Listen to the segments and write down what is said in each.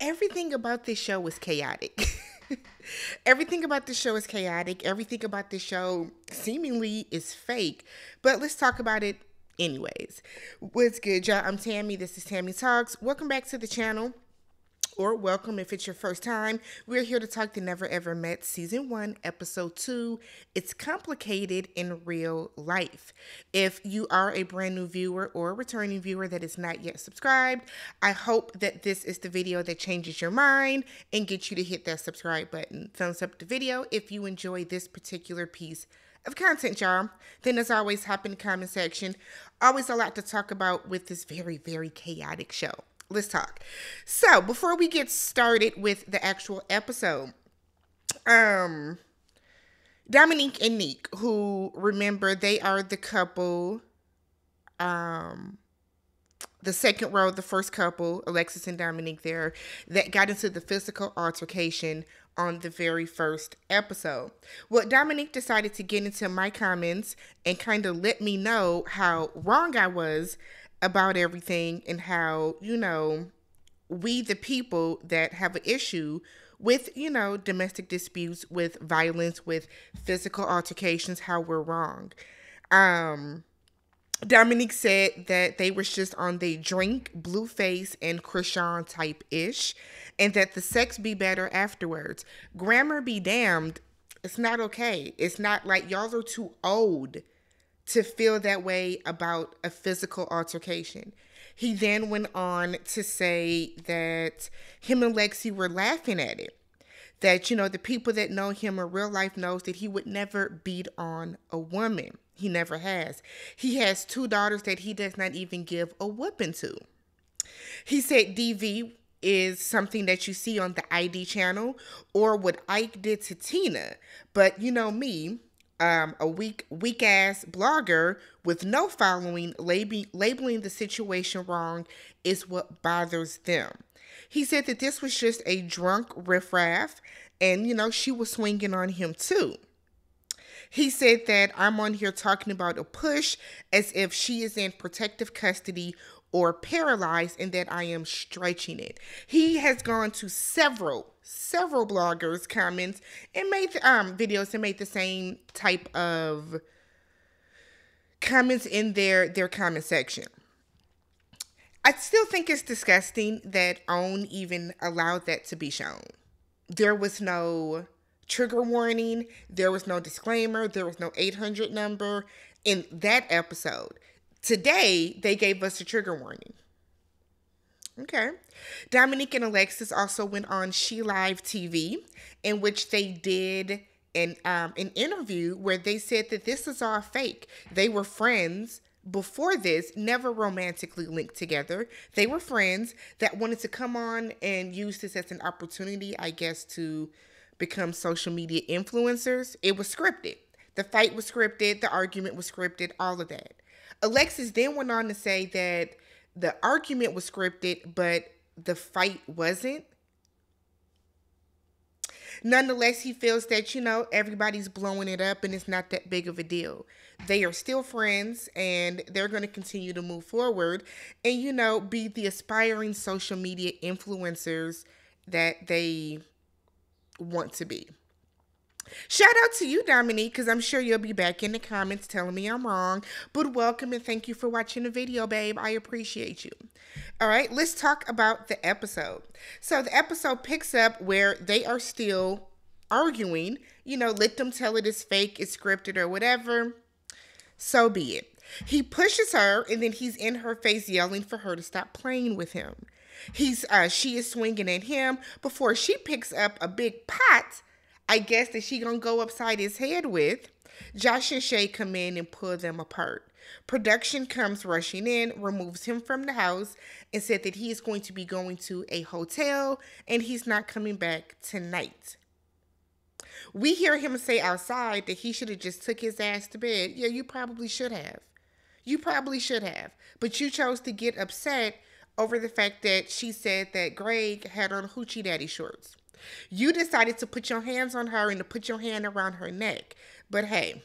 everything about this show was chaotic. everything about this show is chaotic. Everything about this show seemingly is fake. But let's talk about it anyways. What's good, y'all? I'm Tammy. This is Tammy Talks. Welcome back to the channel or welcome if it's your first time. We're here to talk the Never Ever Met Season 1, Episode 2. It's complicated in real life. If you are a brand new viewer or a returning viewer that is not yet subscribed, I hope that this is the video that changes your mind and gets you to hit that subscribe button. Thumbs up the video if you enjoy this particular piece of content, y'all. Then, as always, hop in the comment section. Always a lot to talk about with this very, very chaotic show let's talk. So, before we get started with the actual episode, um Domonique and Nick, who remember they are the couple um the second row, the first couple, Alexis and Domonique there, that got into the physical altercation on the very first episode. Well, Domonique decided to get into my comments and kind of let me know how wrong I was about everything and how, you know, we, the people that have an issue with, you know, domestic disputes, with violence, with physical altercations, how we're wrong. Um, Domonique said that they was just on the drink, Blueface, and Chrisean type ish, and that the sex be better afterwards. Grammar be damned. It's not okay. It's not like y'all are too old to feel that way about a physical altercation. He then went on to say that him and Lexi were laughing at it. That, you know, the people that know him in real life knows that he would never beat on a woman. He never has. He has two daughters that he does not even give a whooping to. He said DV is something that you see on the ID channel or what Ike did to Tina. But you know me, um, a weak weak ass blogger with no following lab- labeling the situation wrong is what bothers them. He said that this was just a drunk riffraff, and you know she was swinging on him too. He said that I'm on here talking about a push as if she is in protective custody or paralyzed and that I am stretching it. He has gone to several several bloggers comments and made um videos and made the same type of comments in their their comment section. I still think it's disgusting that OWN even allowed that to be shown. There was no trigger warning, there was no disclaimer, there was no 800 number in that episode. Today, they gave us a trigger warning. Okay. Domonique and Alexis also went on She Live TV, in which they did an um, an interview where they said that this is all fake. They were friends before this, never romantically linked together. They were friends that wanted to come on and use this as an opportunity, I guess, to become social media influencers. It was scripted. The fight was scripted. The argument was scripted. All of that. Alexis then went on to say that the argument was scripted, but the fight wasn't. Nonetheless, he feels that, you know, everybody's blowing it up and it's not that big of a deal. They are still friends and they're going to continue to move forward and, you know, be the aspiring social media influencers that they want to be. Shout out to you, Domonique, because I'm sure you'll be back in the comments telling me I'm wrong. But welcome and thank you for watching the video, babe. I appreciate you. All right, let's talk about the episode. So the episode picks up where they are still arguing. You know, let them tell it is fake, it's scripted, or whatever. So be it. He pushes her, and then he's in her face yelling for her to stop playing with him. He's uh, she is swinging at him before she picks up a big pot I guess that she gonna go upside his head with. Josh and Shay come in and pull them apart. Production comes rushing in, removes him from the house, and said that he is going to be going to a hotel and he's not coming back tonight. We hear him say outside that he should have just took his ass to bed. Yeah, you probably should have. You probably should have. But you chose to get upset over the fact that she said that Greg had on hoochie daddy shorts. You decided to put your hands on her and to put your hand around her neck. But hey,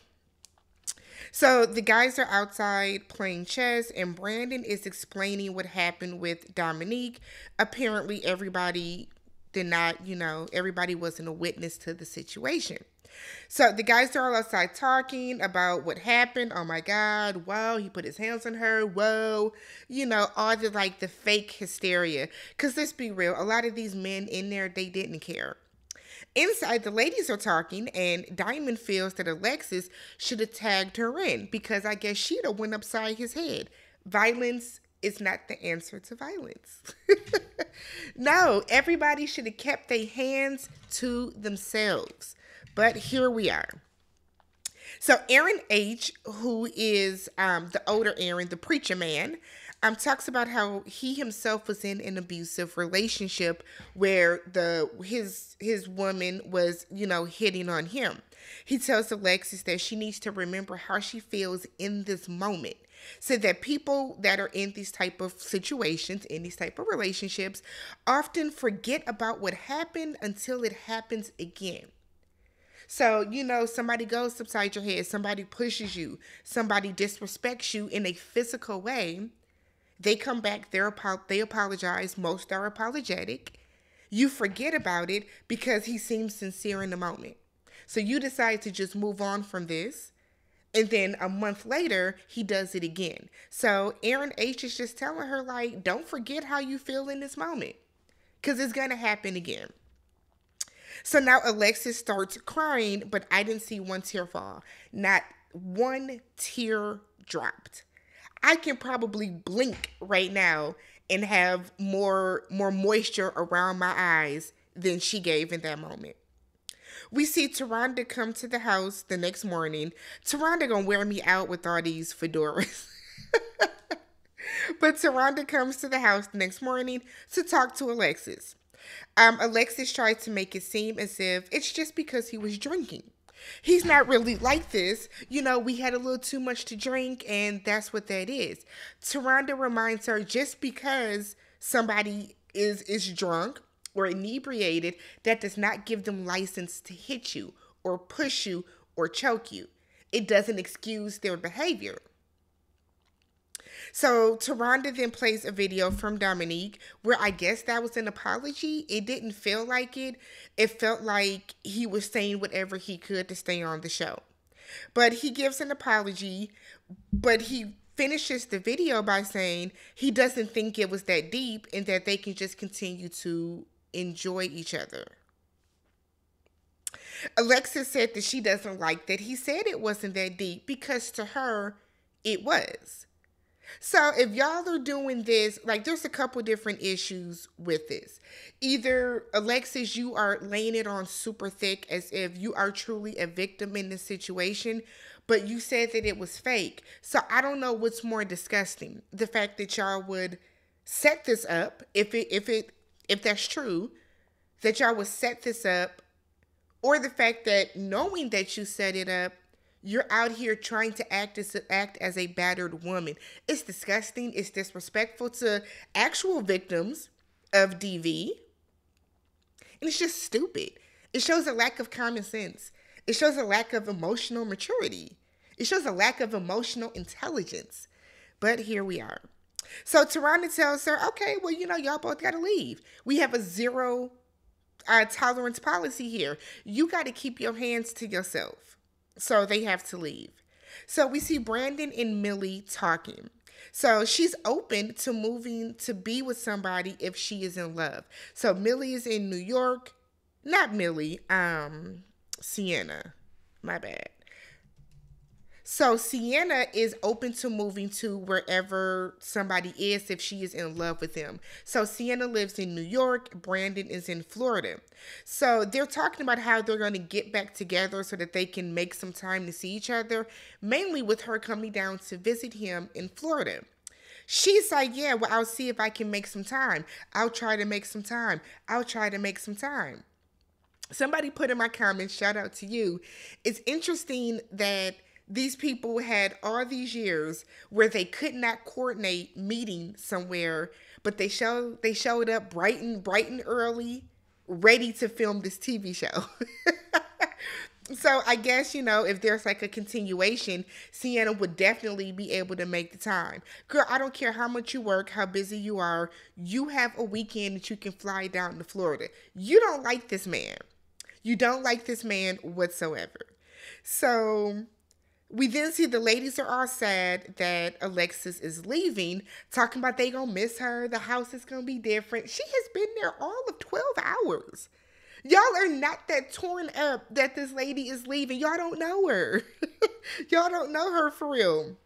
So the guys are outside playing chess, and Brandon is explaining what happened with Domonique. Apparently, everybody did not, you know, everybody wasn't a witness to the situation. So the guys are all outside talking about what happened. Oh my God, whoa, he put his hands on her. Whoa, you know, all the like the fake hysteria. Because let's be real, a lot of these men in there, they didn't care. Inside, the ladies are talking, and Dymond feels that Alexis should have tagged her in because I guess she'd have went upside his head. Violence is not the answer to violence. no, everybody should have kept their hands to themselves. But here we are. So Aaron H., who is um, the older Aaron, the preacher man, um, talks about how he himself was in an abusive relationship where the his his woman was, you know, hitting on him. He tells Alexis that she needs to remember how she feels in this moment. So that people that are in these type of situations, in these type of relationships, often forget about what happened until it happens again. So, you know, somebody goes upside your head, somebody pushes you, somebody disrespects you in a physical way. They come back, they're they apologize, most are apologetic. You forget about it because he seems sincere in the moment. So you decide to just move on from this. And then a month later, he does it again. So Aaron H is just telling her, like, don't forget how you feel in this moment because it's going to happen again. So now Alexis starts crying, but I didn't see one tear fall. Not one tear dropped. I can probably blink right now and have more more moisture around my eyes than she gave in that moment. We see Ta'Rhonda come to the house the next morning. Ta'Rhonda gonna wear me out with all these fedoras. but Ta'Rhonda comes to the house the next morning to talk to Alexis. Um, Alexis tried to make it seem as if it's just because he was drinking. He's not really like this. You know, we had a little too much to drink, and that's what that is. Ta'Rhonda reminds her just because somebody is is drunk or inebriated, that does not give them license to hit you or push you or choke you. It doesn't excuse their behavior. So Ta'Rhonda then plays a video from Domonique where I guess that was an apology. It didn't feel like it. It felt like he was saying whatever he could to stay on the show. But he gives an apology, but he finishes the video by saying he doesn't think it was that deep and that they can just continue to enjoy each other. Alexis said that she doesn't like that he said it wasn't that deep because to her, it was. So if y'all are doing this, like there's a couple different issues with this. Either Alexis, you are laying it on super thick as if you are truly a victim in this situation, but you said that it was fake. So I don't know what's more disgusting. The fact that y'all would set this up, if it if it if that's true, that y'all would set this up, or the fact that knowing that you set it up, you're out here trying to act as act as a battered woman. It's disgusting. It's disrespectful to actual victims of DV. And it's just stupid. It shows a lack of common sense. It shows a lack of emotional maturity. It shows a lack of emotional intelligence. But here we are. So Ta'Rhonda tells her, okay, well, you know, y'all both got to leave. We have a zero uh, tolerance policy here. You got to keep your hands to yourself. So they have to leave. So we see Brandon and Millie talking. So she's open to moving to be with somebody if she is in love. So Millie is in New York. Not Millie, um, Sienna. My bad. So Sienna is open to moving to wherever somebody is if she is in love with them. So Sienna lives in New York, Brandon is in Florida. So they're talking about how they're going to get back together so that they can make some time to see each other, mainly with her coming down to visit him in Florida. She's like, Yeah, well, I'll see if I can make some time. I'll try to make some time. I'll try to make some time. Somebody put in my comments, shout out to you. It's interesting that these people had all these years where they could not coordinate meeting somewhere, but they showed they showed up bright and bright and early, ready to film this TV show. so I guess, you know, if there's like a continuation, Sienna would definitely be able to make the time. Girl, I don't care how much you work, how busy you are, you have a weekend that you can fly down to Florida. You don't like this man. You don't like this man whatsoever. So we then see the ladies are all sad that Alexis is leaving, talking about they gonna miss her, the house is gonna be different. She has been there all of 12 hours. Y'all are not that torn up that this lady is leaving. Y'all don't know her. Y'all don't know her for real.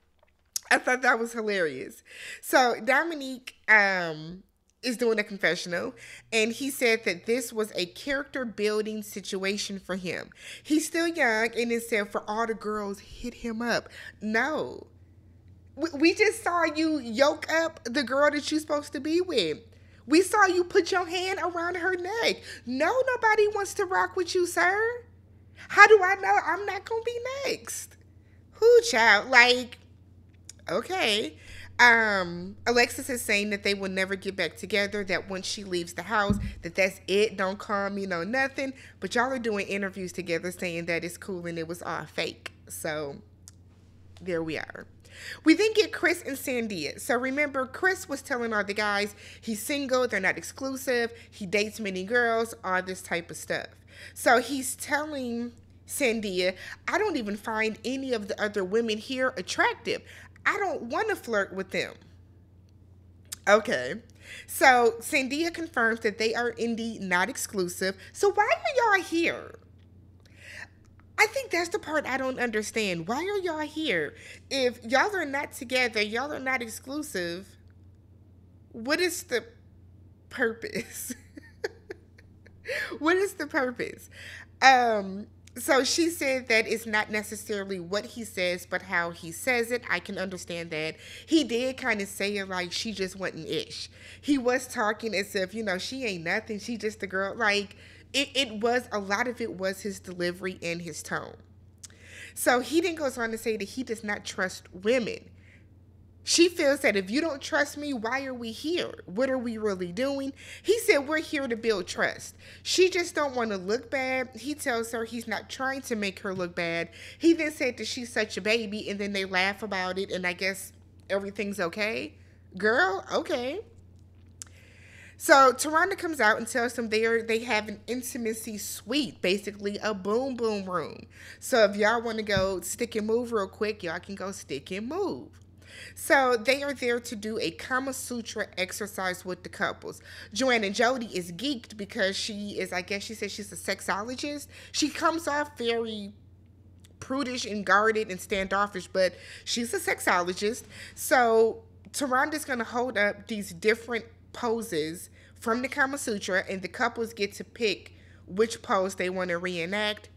I thought that was hilarious. So Domonique um is doing a confessional and he said that this was a character building situation for him. He's still young and it said for all the girls hit him up. No. We just saw you yoke up the girl that you're supposed to be with. We saw you put your hand around her neck. No, nobody wants to rock with you, sir. How do I know I'm not going to be next? Who, child? Like, okay. Um, Alexis is saying that they will never get back together, that once she leaves the house, that that's it. Don't come you know nothing. But y'all are doing interviews together saying that it's cool and it was all fake. So there we are. We then get Chris and Sandia. So remember, Chris was telling all the guys he's single, they're not exclusive, he dates many girls, all this type of stuff. So he's telling Sandia, I don't even find any of the other women here attractive. I don't want to flirt with them. Okay. So Sandia confirms that they are indeed not exclusive. So why are y'all here? I think that's the part I don't understand. Why are y'all here? If y'all are not together, y'all are not exclusive, what is the purpose? what is the purpose? Um, so she said that it's not necessarily what he says, but how he says it. I can understand that. He did kind of say it like she just wasn't ish. He was talking as if, you know, she ain't nothing. She just a girl. Like, it, it was a lot of it was his delivery and his tone. So he then goes on to say that he does not trust women. She feels that if you don't trust me, why are we here? What are we really doing? He said we're here to build trust. She just don't want to look bad. He tells her he's not trying to make her look bad. He then said that she's such a baby and then they laugh about it and I guess everything's okay. Girl, okay. So Ta'Rhonda comes out and tells them they are they have an intimacy suite, basically a boom boom room. So if y'all want to go stick and move real quick, y'all can go stick and move. So they are there to do a Kama Sutra exercise with the couples. Joanna Jody is geeked because she is, I guess she says she's a sexologist. She comes off very prudish and guarded and standoffish, but she's a sexologist. So Ta'Rhonda's going to hold up these different poses from the Kama Sutra, and the couples get to pick which pose they want to reenact.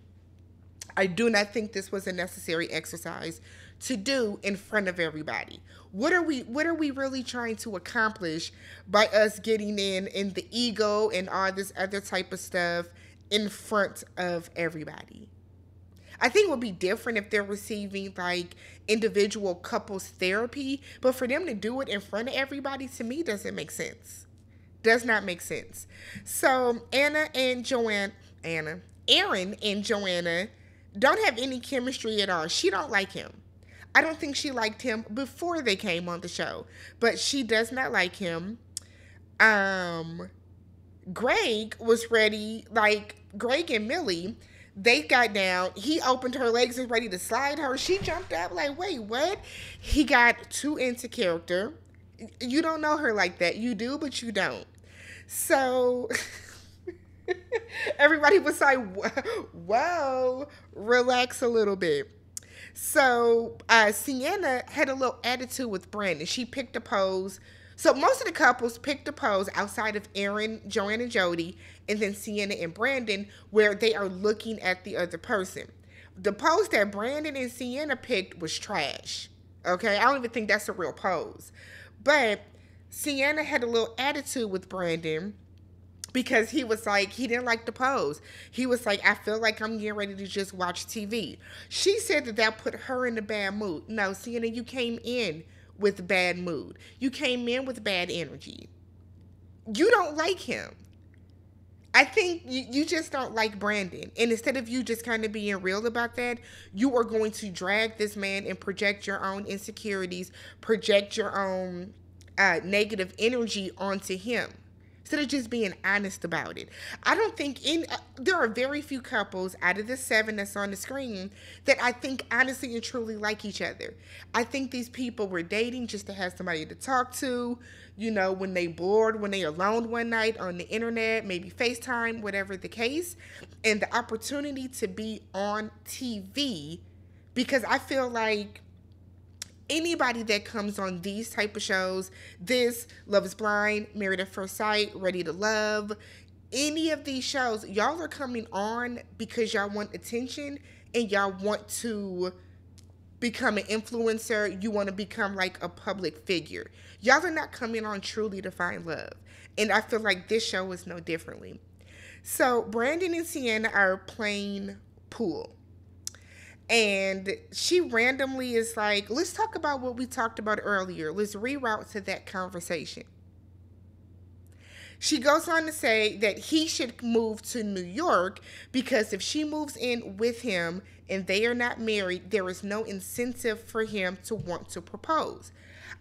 I do not think this was a necessary exercise to do in front of everybody. What are we what are we really trying to accomplish by us getting in in the ego and all this other type of stuff in front of everybody? I think it would be different if they're receiving like individual couples therapy, but for them to do it in front of everybody to me doesn't make sense. Does not make sense. So Anna and Joanne, Anna, Aaron and Joanna don't have any chemistry at all. She don't like him. I don't think she liked him before they came on the show, but she does not like him. Um, Greg was ready, like Greg and Millie they got down. He opened her legs and ready to slide her. She jumped up like, wait, what? He got too into character. You don't know her like that. You do, but you don't. So everybody was like, whoa, relax a little bit. So uh, Sienna had a little attitude with Brandon. She picked a pose so most of the couples picked a pose outside of Aaron, Joanne, and Jody, and then Sienna and Brandon, where they are looking at the other person. The pose that Brandon and Sienna picked was trash. Okay, I don't even think that's a real pose. But Sienna had a little attitude with Brandon because he was like, he didn't like the pose. He was like, I feel like I'm getting ready to just watch TV. She said that that put her in a bad mood. No, Sienna, you came in with bad mood. You came in with bad energy. You don't like him. I think you, you just don't like Brandon. And instead of you just kind of being real about that, you are going to drag this man and project your own insecurities, project your own uh, negative energy onto him instead of just being honest about it. I don't think in uh, there are very few couples out of the seven that's on the screen that I think honestly and truly like each other. I think these people were dating just to have somebody to talk to, you know, when they bored, when they alone one night on the internet, maybe FaceTime, whatever the case, and the opportunity to be on TV because I feel like anybody that comes on these type of shows, this Love is Blind, Married at First Sight, Ready to Love, any of these shows, y'all are coming on because y'all want attention and y'all want to become an influencer, you want to become like a public figure. Y'all are not coming on truly to find love. And I feel like this show is no differently. So Brandon and Sienna are playing pool. And she randomly is like, let's talk about what we talked about earlier. Let's reroute to that conversation. She goes on to say that he should move to New York because if she moves in with him and they are not married, there is no incentive for him to want to propose.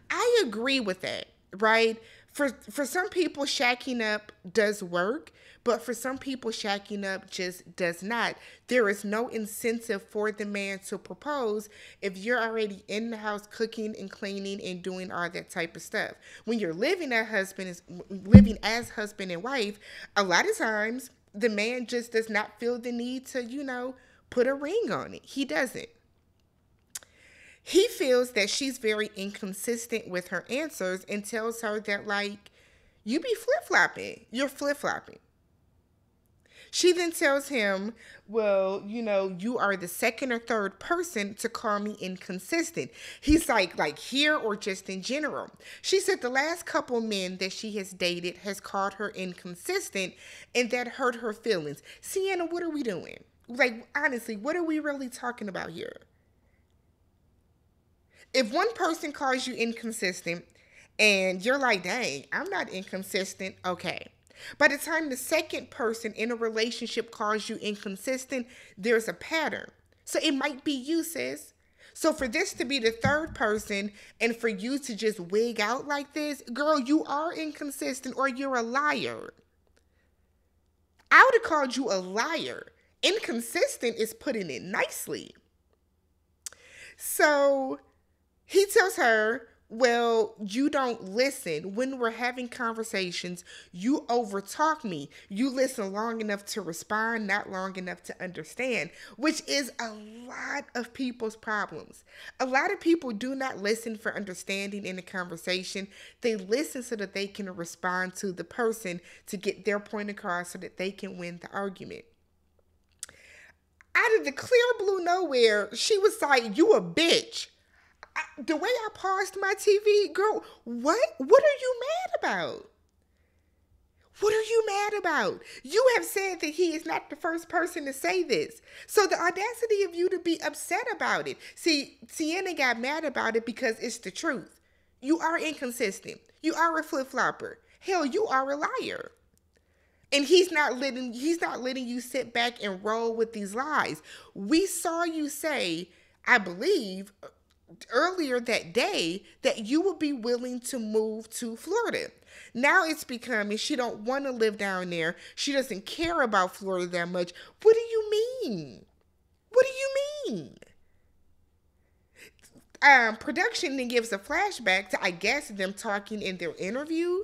I agree with that, right? For for some people shacking up does work, but for some people shacking up just does not. There is no incentive for the man to propose if you're already in the house cooking and cleaning and doing all that type of stuff. When you're living as husband is living as husband and wife, a lot of times the man just does not feel the need to, you know, put a ring on it. He doesn't. He feels that she's very inconsistent with her answers and tells her that, like, you be flip flopping. You're flip flopping. She then tells him, Well, you know, you are the second or third person to call me inconsistent. He's like, like here or just in general. She said the last couple men that she has dated has called her inconsistent and that hurt her feelings. Sienna, what are we doing? Like, honestly, what are we really talking about here? If one person calls you inconsistent and you're like, dang, I'm not inconsistent, okay. By the time the second person in a relationship calls you inconsistent, there's a pattern. So it might be you, sis. So for this to be the third person and for you to just wig out like this, girl, you are inconsistent or you're a liar. I would have called you a liar. Inconsistent is putting it nicely. So he tells her, Well, you don't listen. When we're having conversations, you overtalk me. You listen long enough to respond, not long enough to understand, which is a lot of people's problems. A lot of people do not listen for understanding in a conversation. They listen so that they can respond to the person to get their point across so that they can win the argument out of the clear blue nowhere, she was like, "You a bitch." I, the way I paused my TV, girl, what? What are you mad about? What are you mad about? You have said that he is not the first person to say this. So the audacity of you to be upset about it. See, Sienna got mad about it because it's the truth. You are inconsistent. You are a flip flopper. Hell, you are a liar. And he's not letting he's not letting you sit back and roll with these lies. We saw you say, I believe, earlier that day that you would be willing to move to Florida. Now it's becoming she don't want to live down there. She doesn't care about Florida that much. What do you mean? What do you mean? Um, production then gives a flashback to I guess them talking in their interview,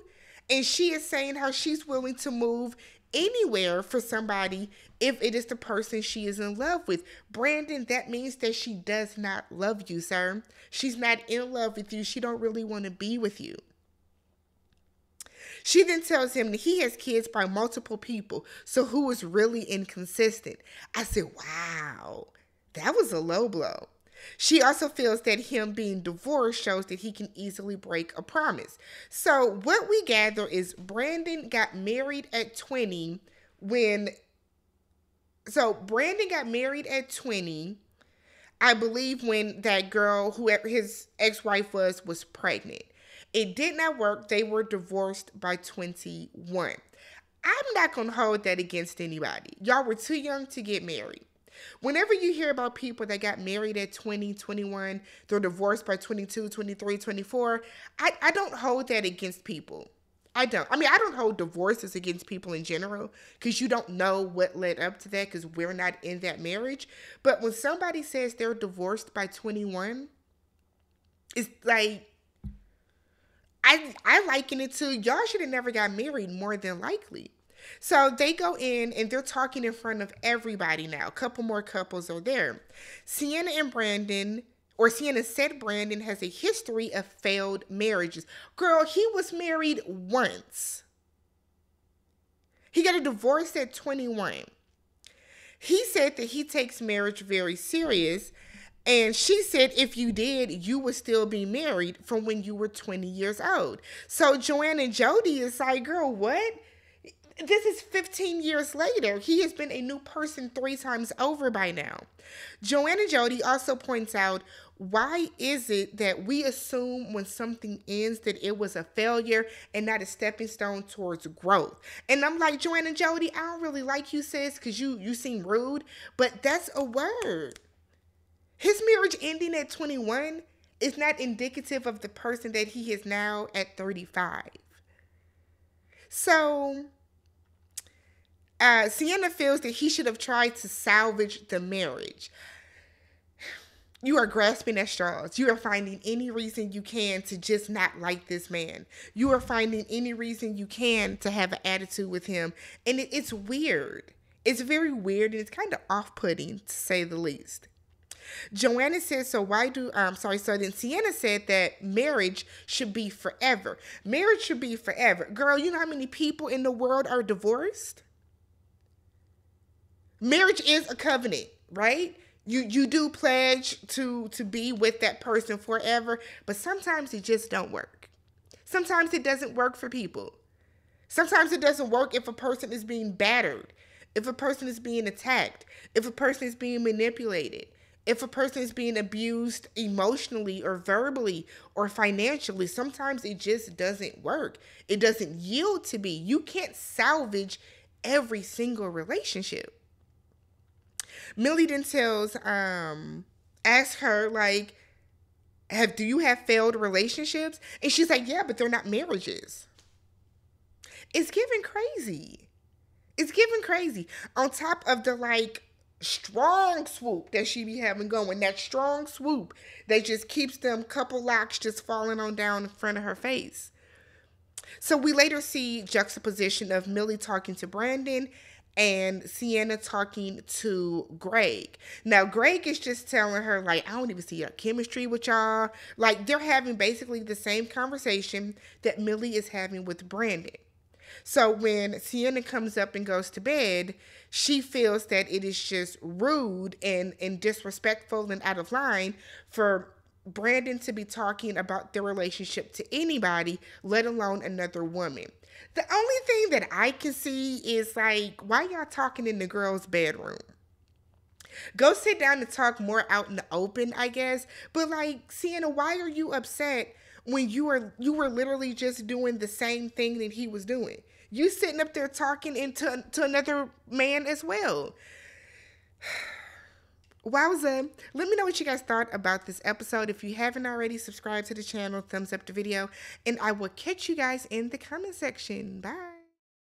and she is saying how she's willing to move anywhere for somebody if it is the person she is in love with. Brandon, that means that she does not love you, sir. She's not in love with you. She don't really want to be with you. She then tells him that he has kids by multiple people, so who is really inconsistent? I said, wow, that was a low blow. She also feels that him being divorced shows that he can easily break a promise. So, what we gather is Brandon got married at 20 when. So, Brandon got married at 20, I believe, when that girl, whoever his ex wife was, was pregnant. It did not work. They were divorced by 21. I'm not going to hold that against anybody. Y'all were too young to get married. Whenever you hear about people that got married at 20, 21, they're divorced by 22, 23, 24, I, I don't hold that against people. I don't. I mean, I don't hold divorces against people in general because you don't know what led up to that because we're not in that marriage. But when somebody says they're divorced by 21, it's like I I liken it to y'all should have never got married more than likely. So they go in and they're talking in front of everybody now. A couple more couples are there. Sienna and Brandon, or Sienna said Brandon has a history of failed marriages. Girl, he was married once. He got a divorce at 21. He said that he takes marriage very serious. And she said, if you did, you would still be married from when you were 20 years old. So Joanne and Jody is like, girl, what? This is 15 years later. He has been a new person three times over by now. Joanna Jody also points out why is it that we assume when something ends that it was a failure and not a stepping stone towards growth? And I'm like, Joanna Jody, I don't really like you, sis, because you you seem rude, but that's a word. His marriage ending at 21 is not indicative of the person that he is now at 35. So uh, Sienna feels that he should have tried to salvage the marriage. You are grasping at straws. You are finding any reason you can to just not like this man. You are finding any reason you can to have an attitude with him. And it, it's weird. It's very weird and it's kind of off putting to say the least. Joanna says, so why do, I'm um, sorry, so then Sienna said that marriage should be forever. Marriage should be forever. Girl, you know how many people in the world are divorced? Marriage is a covenant, right? You you do pledge to to be with that person forever, but sometimes it just don't work. Sometimes it doesn't work for people. Sometimes it doesn't work if a person is being battered, if a person is being attacked, if a person is being manipulated, if a person is being abused emotionally or verbally or financially. Sometimes it just doesn't work. It doesn't yield to be. You can't salvage every single relationship. Millie then tells, um, asks her, like, have do you have failed relationships? And she's like, yeah, but they're not marriages. It's giving crazy. It's giving crazy. On top of the like strong swoop that she be having going, that strong swoop that just keeps them couple locks just falling on down in front of her face. So we later see juxtaposition of Millie talking to Brandon and Sienna talking to Greg. Now, Greg is just telling her, like, I don't even see your chemistry with y'all. Like, they're having basically the same conversation that Millie is having with Brandon. So when Sienna comes up and goes to bed, she feels that it is just rude and, and disrespectful and out of line for Brandon to be talking about their relationship to anybody, let alone another woman. The only thing that I can see is like, why y'all talking in the girl's bedroom? Go sit down and talk more out in the open, I guess. But like, Sienna, why are you upset when you were you were literally just doing the same thing that he was doing? You sitting up there talking into to another man as well. Wowza. Let me know what you guys thought about this episode. If you haven't already, subscribe to the channel, thumbs up the video, and I will catch you guys in the comment section. Bye.